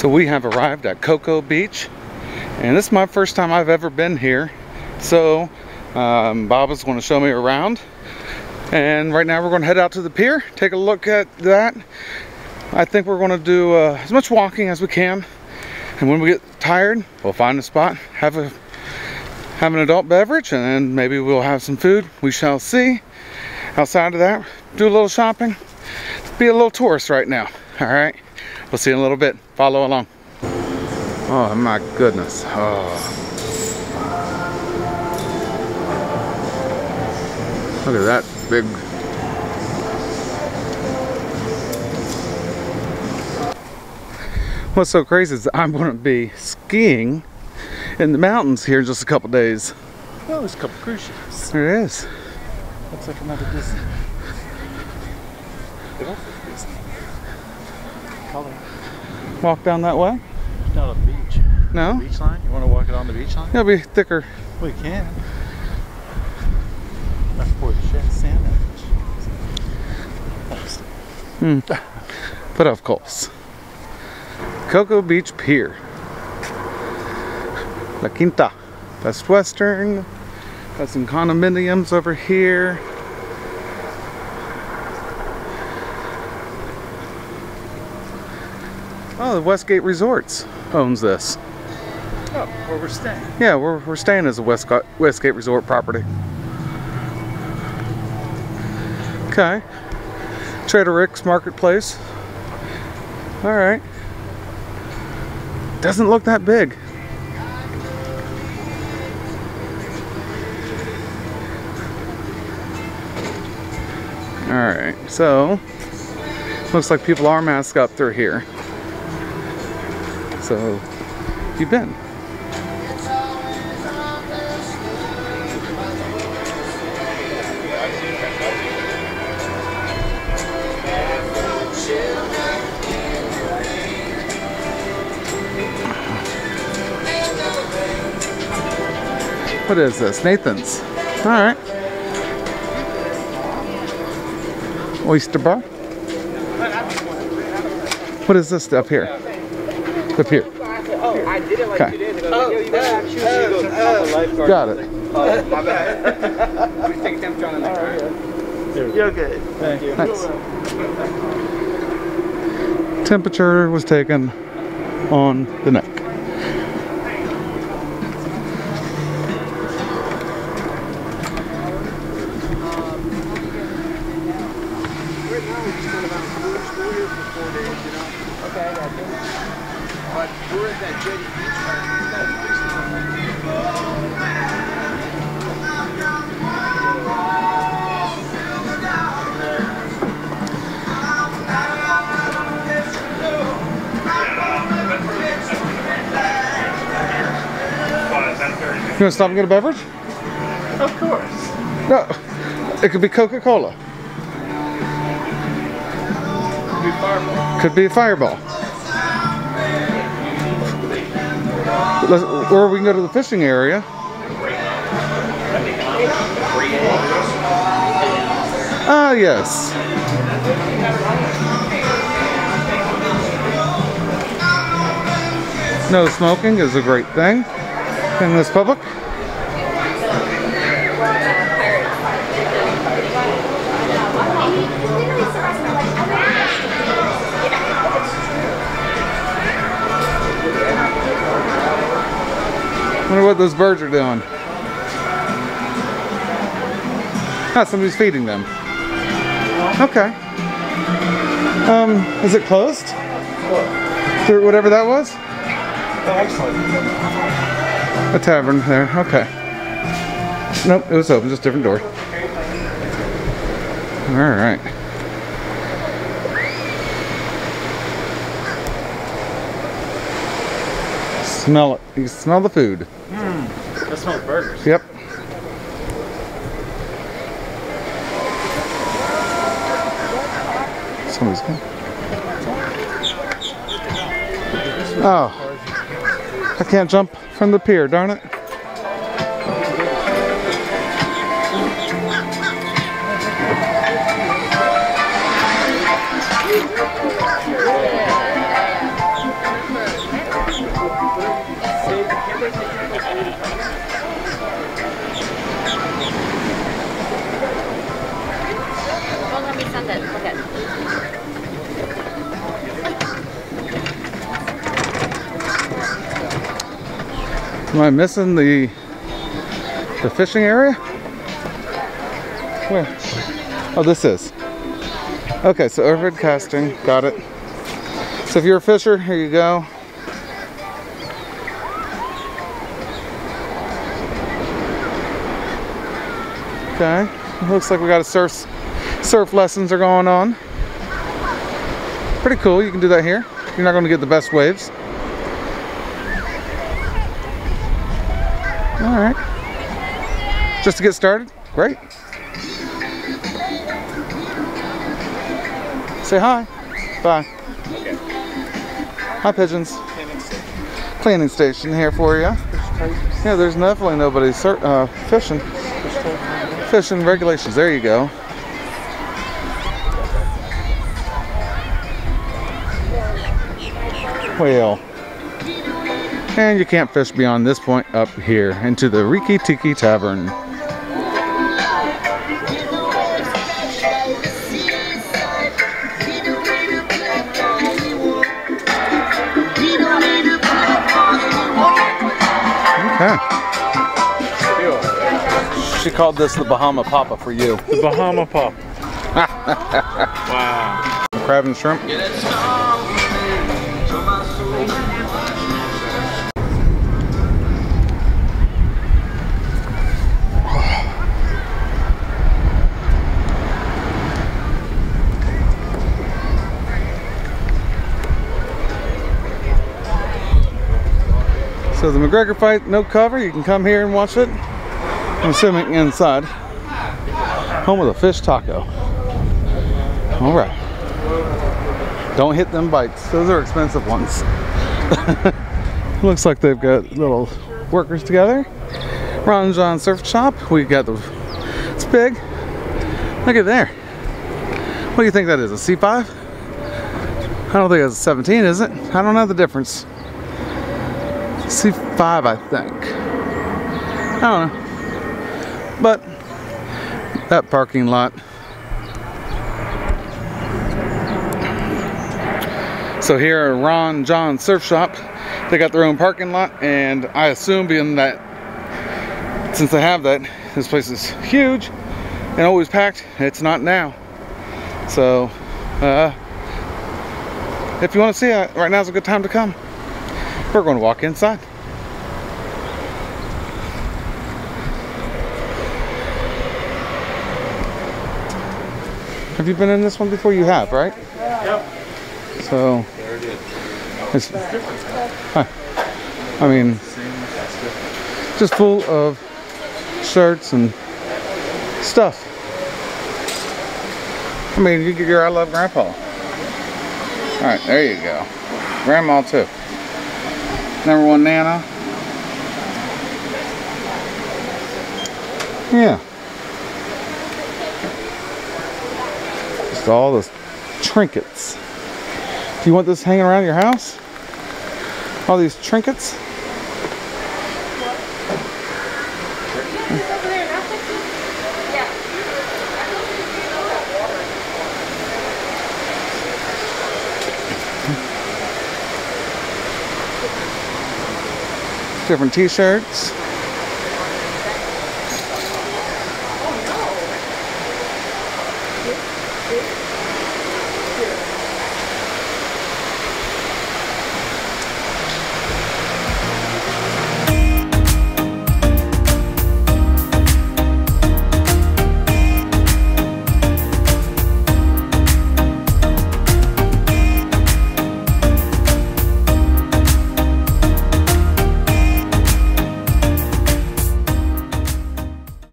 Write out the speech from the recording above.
So we have arrived at Cocoa Beach, and this is my first time I've ever been here. So um, Bob is going to show me around, and right now we're going to head out to the pier, take a look at that. I think we're going to do uh, as much walking as we can, and when we get tired, we'll find a spot, have a have an adult beverage, and then maybe we'll have some food. We shall see. Outside of that, do a little shopping, be a little tourist right now. All right. We'll see you in a little bit. Follow along. Oh my goodness. Oh. Look at that big. What's so crazy is I'm going to be skiing in the mountains here in just a couple days. Oh, there's a couple cruise ships. There it is. Looks like another Disney. It also is Disney. Color. Walk down that way? Not the beach. No? Beach line? You want to walk it on the beach line? It'll be thicker. We can. That's for shit sand Thanks. Hmm. But of course. Cocoa Beach Pier. La Quinta. Best Western. Got some condominiums over here. Oh, the Westgate Resorts owns this. Oh, where we're staying. Yeah, we're, we're staying as a Westgate, Westgate Resort property. Okay. Trader Rick's Marketplace. All right. Doesn't look that big. All right, so looks like people are masked up through here. So, you've been. What is this? Nathan's. All right. Oyster bar. What is this up here? Up here. Oh, I did it like Okay. two days ago. Oh, you better have shoes. You go, lifeguard. Got it. Oh, my bad. we take temperature on the neck. You're good. Thank you. Nice. Temperature was taken on the neck. You want to stop and get a beverage? Of course. No. It could be Coca-Cola. Be fireball. Could be a fireball. Let's, or we can go to the fishing area. Ah, yes. No smoking is a great thing in this public. Wonder what those birds are doing. Ah, somebody's feeding them. Okay. Um, is it closed? Or whatever that was? Oh, excellent. A tavern there. Okay. Nope, it was open, just different door. All right. Smell it. You smell the food. Mmm. That smells burgers. Yep. Somebody's coming. Oh. I can't jump from the pier, darn it. Am I missing the the fishing area? Where? Oh, this is. Okay, so overhead casting, got it. So if you're a fisher, here you go. Okay, looks like we got a surf surf lessons are going on. Pretty cool. You can do that here. You're not going to get the best waves. All right. Just to get started. Great. Say hi. Bye. Hi, pigeons. Cleaning station here for you. Yeah, there's definitely nobody uh, fishing. Fishing regulations. There you go. Whale. And you can't fish beyond this point up here into the Rikki Tiki Tavern. Okay. She called this the Bahama Papa for you. The Bahama Papa. wow. Crab and shrimp. The McGregor fight, no cover. You can come here and watch it. I'm assuming inside. Home of the fish taco. All right. Don't hit them bites. Those are expensive ones. Looks like they've got little workers together. Ron Jon Surf Shop. We got the. It's big. Look at there. What do you think that is? A C5? I don't think it's a 17, is it? I don't know the difference. C5, I think. I don't know. But that parking lot. So here at Ron Jon Surf Shop, they got their own parking lot, and I assume being that since they have that, this place is huge and always packed. It's not now. So, uh, if you want to see it, right now is a good time to come. We're going to walk inside. Have you been in this one before? You have, right? Yep. So, There it's, Huh. I mean, just full of shirts and stuff. I mean, you get your I Love Grandpa. All right, there you go. Grandma too. Number one Nana. Yeah. Just all the trinkets. Do you want this hanging around your house? All these trinkets? Different t-shirts.